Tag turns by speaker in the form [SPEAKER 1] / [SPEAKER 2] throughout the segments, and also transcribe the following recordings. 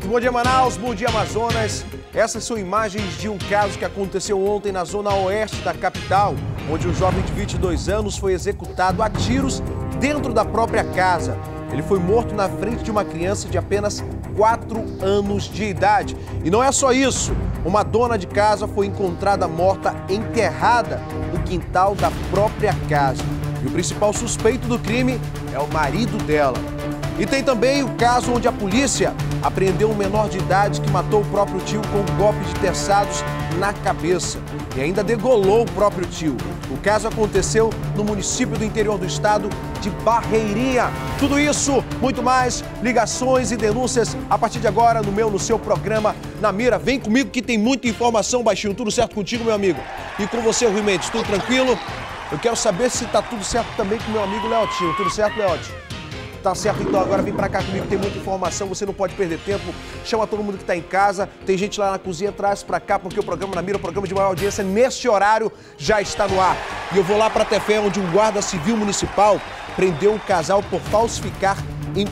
[SPEAKER 1] bom dia Manaus, bom dia Amazonas. Essas são imagens de um caso que aconteceu ontem na zona oeste da capital, onde um jovem de 22 anos foi executado a tiros dentro da própria casa. Ele foi morto na frente de uma criança de apenas 4 anos de idade. E não é só isso. Uma dona de casa foi encontrada morta enterrada no quintal da própria casa. E o principal suspeito do crime é o marido dela. E tem também o caso onde a polícia apreendeu um menor de idade que matou o próprio tio com um golpe de terçados na cabeça e ainda degolou o próprio tio. O caso aconteceu no município do interior do estado de Barreirinha. Tudo isso, muito mais, ligações e denúncias a partir de agora no meu, no seu programa Na Mira. Vem comigo que tem muita informação, Baixinho. Tudo certo contigo, meu amigo? E com você, Rui Mendes, tudo tranquilo? Eu quero saber se tá tudo certo também com meu amigo Leotinho. Tudo certo, Leotinho? Tá certo, então agora vem pra cá comigo, tem muita informação, você não pode perder tempo. Chama todo mundo que tá em casa, tem gente lá na cozinha, traz pra cá, porque o programa na mira, o programa de maior audiência, neste horário já está no ar. E eu vou lá pra Tefé, onde um guarda civil municipal prendeu um casal por falsificar em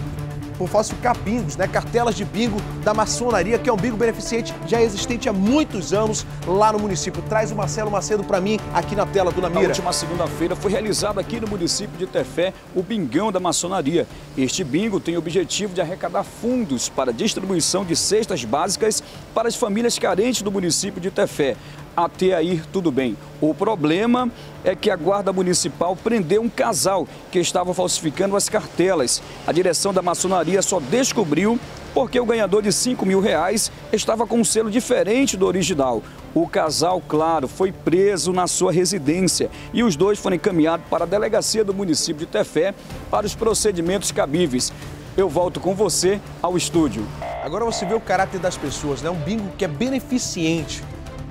[SPEAKER 1] por falsificar bingos, né? Cartelas de bingo da maçonaria, que é um bingo beneficente já existente há muitos anos lá no município. Traz o Marcelo Macedo para mim aqui na tela do Namira.
[SPEAKER 2] Na última segunda-feira foi realizado aqui no município de Tefé o Bingão da Maçonaria. Este bingo tem o objetivo de arrecadar fundos para distribuição de cestas básicas para as famílias carentes do município de Tefé até aí tudo bem. O problema é que a Guarda Municipal prendeu um casal que estava falsificando as cartelas. A direção da maçonaria só descobriu porque o ganhador de 5 mil reais estava com um selo diferente do original. O casal, claro, foi preso na sua residência e os dois foram encaminhados para a delegacia do município de Tefé para os procedimentos cabíveis. Eu volto com você ao estúdio.
[SPEAKER 1] Agora você vê o caráter das pessoas, né? Um bingo que é beneficente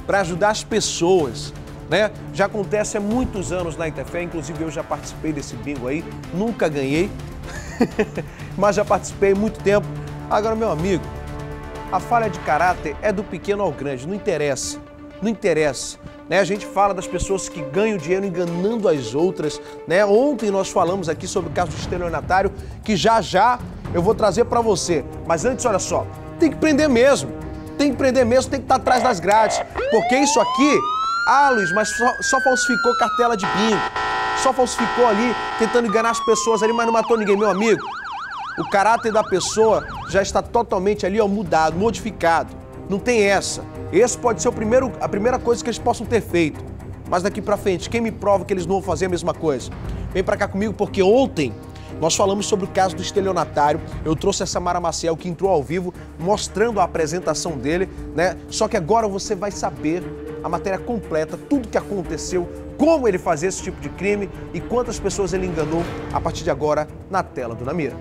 [SPEAKER 1] para ajudar as pessoas. Né? Já acontece há muitos anos na Itefé, inclusive eu já participei desse bingo aí, nunca ganhei, mas já participei há muito tempo. Agora, meu amigo, a falha de caráter é do pequeno ao grande, não interessa, não interessa. Né? A gente fala das pessoas que ganham dinheiro enganando as outras. Né? Ontem nós falamos aqui sobre o caso do estelionatário, que já já eu vou trazer para você. Mas antes, olha só, tem que prender mesmo tem que prender mesmo, tem que estar atrás das grades. Porque isso aqui, ah, Luiz, mas só, só falsificou cartela de bingo. Só falsificou ali, tentando enganar as pessoas ali, mas não matou ninguém, meu amigo. O caráter da pessoa já está totalmente ali, ó, mudado, modificado. Não tem essa. Esse pode ser o primeiro, a primeira coisa que eles possam ter feito. Mas daqui para frente, quem me prova que eles não vão fazer a mesma coisa? Vem para cá comigo porque ontem nós falamos sobre o caso do estelionatário. Eu trouxe a Samara Maciel que entrou ao vivo mostrando a apresentação dele, né? Só que agora você vai saber a matéria completa, tudo que aconteceu, como ele fazia esse tipo de crime e quantas pessoas ele enganou a partir de agora na tela do Namira.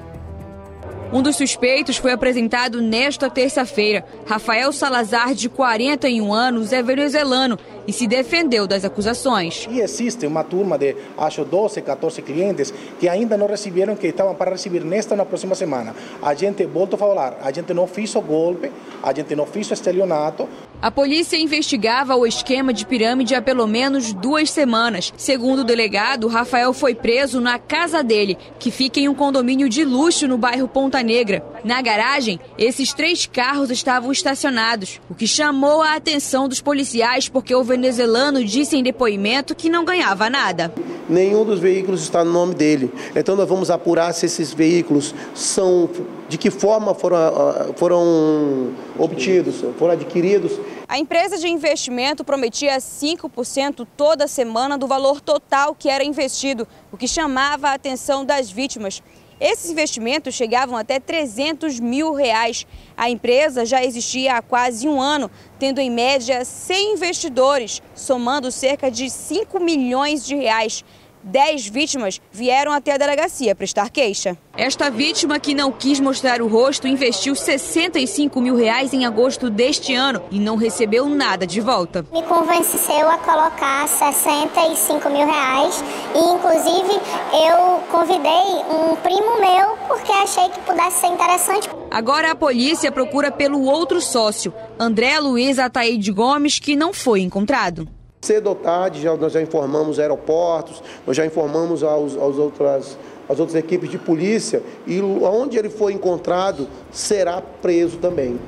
[SPEAKER 3] Um dos suspeitos foi apresentado nesta terça-feira. Rafael Salazar, de 41 anos, é venezuelano e se defendeu das acusações.
[SPEAKER 4] E existe uma turma de, acho, 12, 14 clientes que ainda não receberam, que estavam para receber nesta na próxima semana. A gente, volta a falar, a gente não fez o golpe, a gente não fez o estelionato.
[SPEAKER 3] A polícia investigava o esquema de pirâmide há pelo menos duas semanas. Segundo o delegado, Rafael foi preso na casa dele, que fica em um condomínio de luxo no bairro Ponta Negra. Na garagem, esses três carros estavam estacionados, o que chamou a atenção dos policiais porque o venezuelano disse em depoimento que não ganhava nada.
[SPEAKER 5] Nenhum dos veículos está no nome dele. Então nós vamos apurar se esses veículos são de que forma foram, ah, foram obtidos, foram adquiridos.
[SPEAKER 3] A empresa de investimento prometia 5% toda semana do valor total que era investido, o que chamava a atenção das vítimas. Esses investimentos chegavam até 300 mil reais. A empresa já existia há quase um ano, tendo em média 100 investidores, somando cerca de 5 milhões de reais. Dez vítimas vieram até a delegacia prestar queixa. Esta vítima, que não quis mostrar o rosto, investiu 65 mil reais em agosto deste ano e não recebeu nada de volta.
[SPEAKER 6] Me convenceu a colocar 65 mil reais e, inclusive, eu convidei um primo meu porque achei que pudesse ser interessante.
[SPEAKER 3] Agora a polícia procura pelo outro sócio, André Luiz Ataíde Gomes, que não foi encontrado.
[SPEAKER 5] Cedo ou tarde, já, nós já informamos aeroportos, nós já informamos aos, aos outras, as outras equipes de polícia e onde ele for encontrado será preso também.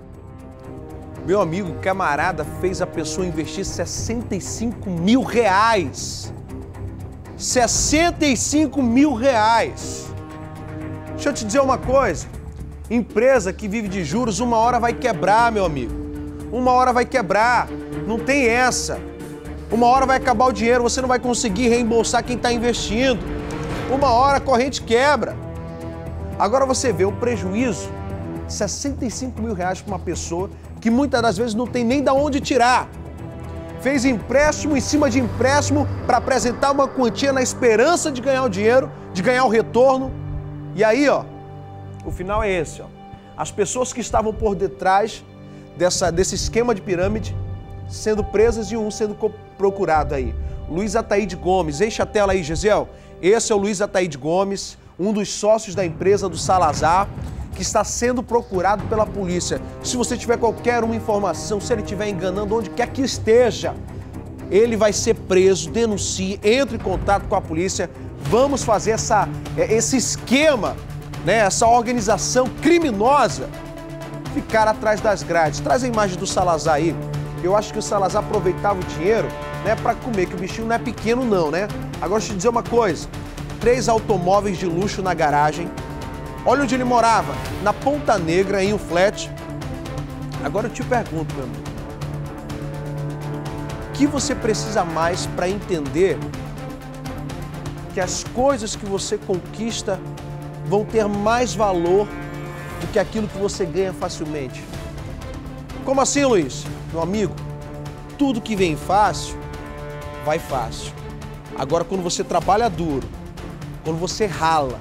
[SPEAKER 1] Meu amigo, camarada fez a pessoa investir 65 mil reais. 65 mil reais. Deixa eu te dizer uma coisa. Empresa que vive de juros, uma hora vai quebrar, meu amigo. Uma hora vai quebrar. Não tem essa. Uma hora vai acabar o dinheiro, você não vai conseguir reembolsar quem está investindo. Uma hora a corrente quebra. Agora você vê o prejuízo: 65 mil reais para uma pessoa que muitas das vezes não tem nem da onde tirar. Fez empréstimo em cima de empréstimo para apresentar uma quantia na esperança de ganhar o dinheiro, de ganhar o retorno. E aí, ó, o final é esse, ó. As pessoas que estavam por detrás dessa, desse esquema de pirâmide sendo presas e um sendo procurado aí. Luiz Ataíde Gomes, enche a tela aí, Gisel. Esse é o Luiz Ataíde Gomes, um dos sócios da empresa do Salazar, que está sendo procurado pela polícia. Se você tiver qualquer uma informação, se ele estiver enganando onde quer que esteja, ele vai ser preso, denuncie, entre em contato com a polícia. Vamos fazer essa, é, esse esquema, né, essa organização criminosa ficar atrás das grades. Traz a imagem do Salazar aí. Eu acho que o Salazar aproveitava o dinheiro né, para comer, que o bichinho não é pequeno não, né? Agora, deixa eu te dizer uma coisa. Três automóveis de luxo na garagem. Olha onde ele morava, na Ponta Negra, em um flat. Agora eu te pergunto, meu amigo. O que você precisa mais para entender que as coisas que você conquista vão ter mais valor do que aquilo que você ganha facilmente? Como assim, Luiz? Meu amigo, tudo que vem fácil, vai fácil. Agora, quando você trabalha duro, quando você rala,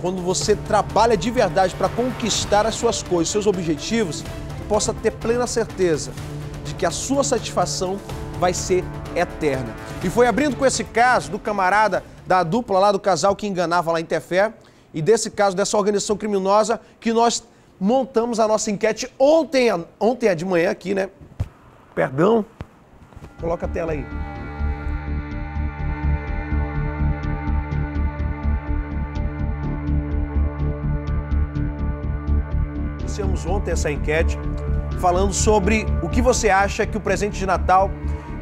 [SPEAKER 1] quando você trabalha de verdade para conquistar as suas coisas, seus objetivos, possa ter plena certeza de que a sua satisfação vai ser eterna. E foi abrindo com esse caso do camarada da dupla lá do casal que enganava lá em Tefé e desse caso dessa organização criminosa que nós montamos a nossa enquete ontem, ontem de manhã aqui, né? Perdão. Coloca a tela aí. Iniciamos ontem essa enquete falando sobre o que você acha que o presente de Natal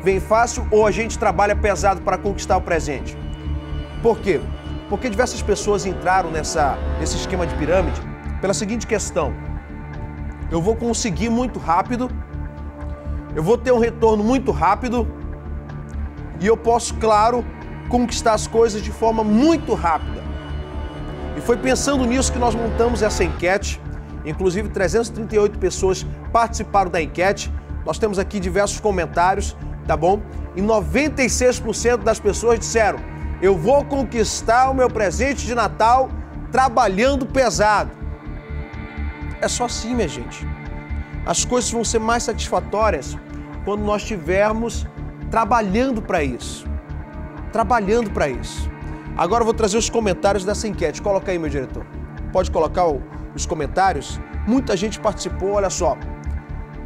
[SPEAKER 1] vem fácil ou a gente trabalha pesado para conquistar o presente. Por quê? Porque diversas pessoas entraram nessa, nesse esquema de pirâmide pela seguinte questão: eu vou conseguir muito rápido, eu vou ter um retorno muito rápido e eu posso, claro, conquistar as coisas de forma muito rápida. E foi pensando nisso que nós montamos essa enquete. Inclusive, 338 pessoas participaram da enquete. Nós temos aqui diversos comentários, tá bom? E 96% das pessoas disseram: Eu vou conquistar o meu presente de Natal trabalhando pesado. É só assim, minha gente. As coisas vão ser mais satisfatórias quando nós estivermos trabalhando para isso. Trabalhando para isso. Agora eu vou trazer os comentários dessa enquete. Coloca aí, meu diretor. Pode colocar os comentários? Muita gente participou, olha só.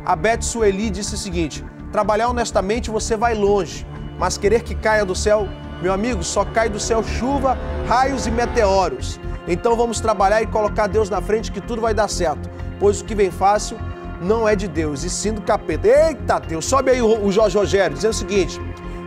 [SPEAKER 1] A Beth Sueli disse o seguinte: trabalhar honestamente você vai longe, mas querer que caia do céu, meu amigo, só cai do céu chuva, raios e meteoros. Então vamos trabalhar e colocar Deus na frente que tudo vai dar certo. Pois o que vem fácil não é de Deus, e sim do capeta. Eita Deus, sobe aí o Jorge Rogério, dizendo o seguinte: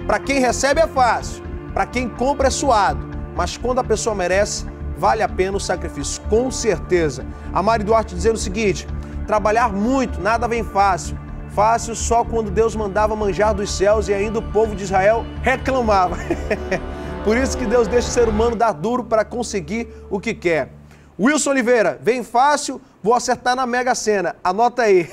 [SPEAKER 1] para quem recebe é fácil, para quem compra é suado, mas quando a pessoa merece, vale a pena o sacrifício, com certeza. A Mari Duarte dizendo o seguinte: trabalhar muito, nada vem fácil. Fácil só quando Deus mandava manjar dos céus e ainda o povo de Israel reclamava. Por isso que Deus deixa o ser humano dar duro para conseguir o que quer. Wilson Oliveira, vem fácil, vou acertar na Mega Sena. Anota aí.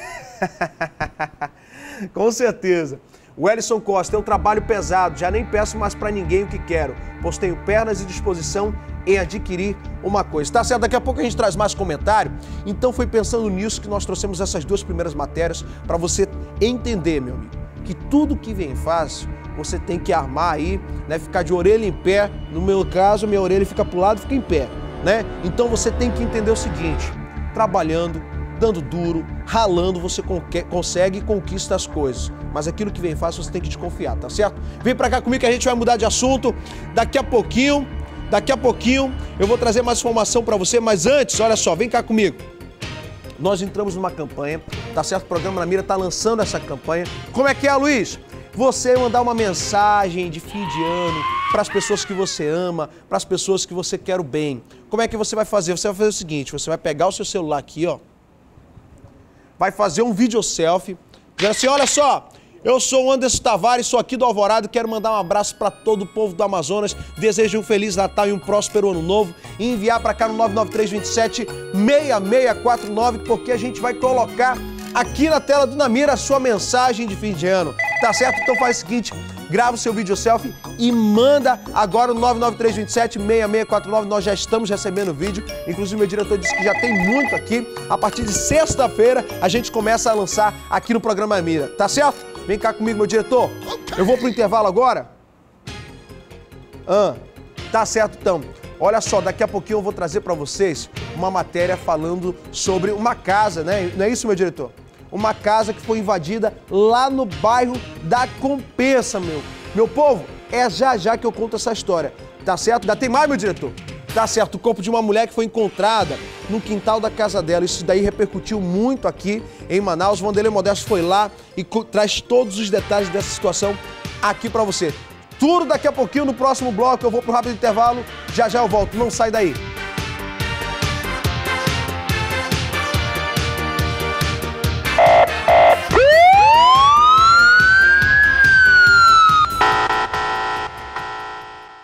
[SPEAKER 1] Com certeza. O Ellison Costa, é um trabalho pesado, já nem peço mais para ninguém o que quero, pois tenho pernas e disposição em adquirir uma coisa. Tá certo? Daqui a pouco a gente traz mais comentário. Então foi pensando nisso que nós trouxemos essas duas primeiras matérias para você entender, meu amigo, que tudo que vem fácil você tem que armar aí, né? Ficar de orelha em pé. No meu caso, minha orelha fica para o lado e fica em pé, né? Então você tem que entender o seguinte: trabalhando, dando duro, ralando, você consegue e conquista as coisas. Mas aquilo que vem fácil, você tem que desconfiar, tá certo? Vem para cá comigo que a gente vai mudar de assunto. Daqui a pouquinho, daqui a pouquinho, eu vou trazer mais informação para você, mas antes, olha só, vem cá comigo. nós entramos numa campanha, tá certo? O programa Na Mira tá lançando essa campanha. Como é que é, Luiz? Você mandar uma mensagem de fim de ano para as pessoas que você ama, para as pessoas que você quer o bem. Como é que você vai fazer? Você vai fazer o seguinte, você vai pegar o seu celular aqui, ó, vai fazer um vídeo selfie, dizendo assim, olha só, eu sou o Anderson Tavares, sou aqui do Alvorado, quero mandar um abraço para todo o povo do Amazonas, desejo um Feliz Natal e um próspero Ano Novo e enviar para cá no 99327 6649, porque a gente vai colocar aqui na tela do Namira a sua mensagem de fim de ano. Tá certo? Então faz o seguinte, grava o seu vídeo selfie e manda agora no 99327-6649. Nós já estamos recebendo o vídeo. Inclusive, meu diretor disse que já tem muito aqui. A partir de sexta-feira, a gente começa a lançar aqui no programa Mira. Tá certo? Vem cá comigo, meu diretor. Eu vou pro intervalo agora. Ah, tá certo então. Olha só, daqui a pouquinho eu vou trazer para vocês uma matéria falando sobre uma casa, né? Não é isso, meu diretor? Uma casa que foi invadida lá no bairro da Compensa, meu. Meu povo, é já já que eu conto essa história. Tá certo? Ainda tem mais, meu diretor? Tá certo, o corpo de uma mulher que foi encontrada no quintal da casa dela. Isso daí repercutiu muito aqui em Manaus. Vanderlei Modesto foi lá e traz todos os detalhes dessa situação aqui para você. Tudo daqui a pouquinho no próximo bloco. Eu vou pro rápido intervalo. Já já eu volto. Não sai daí.